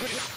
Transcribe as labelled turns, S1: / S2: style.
S1: Good.